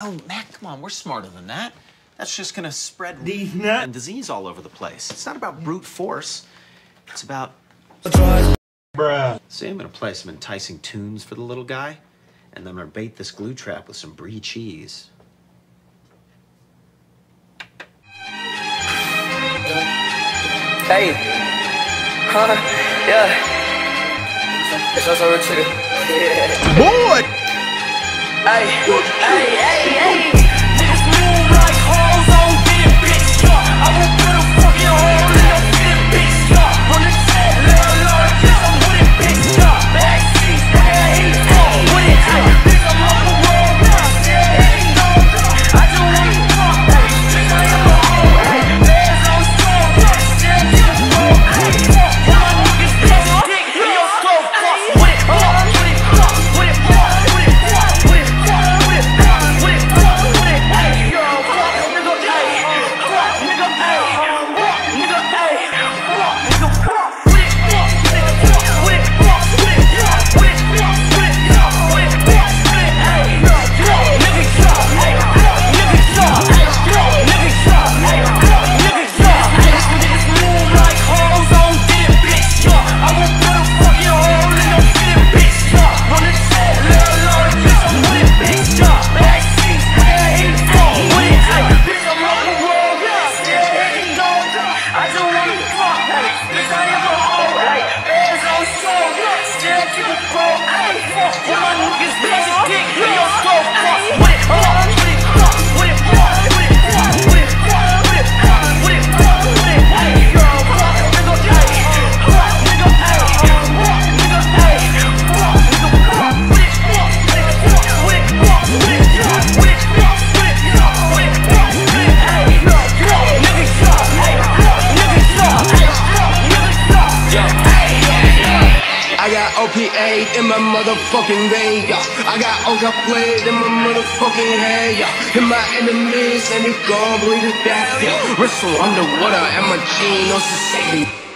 Oh, Mac, come on, we're smarter than that. That's just gonna spread and disease all over the place. It's not about brute force. It's about... Bruh. See, I'm gonna play some enticing tunes for the little guy, and then I'm gonna bait this glue trap with some brie cheese. Hey. Huh? Yeah. Yeah. Boy! Hey. Hey, hey. I got OPA in my motherfucking vein, yeah. I got Oka played in my motherfucking head, yeah. And my enemies, and they gon' bleed to death, yeah. wrestle underwater, and my gene on saving.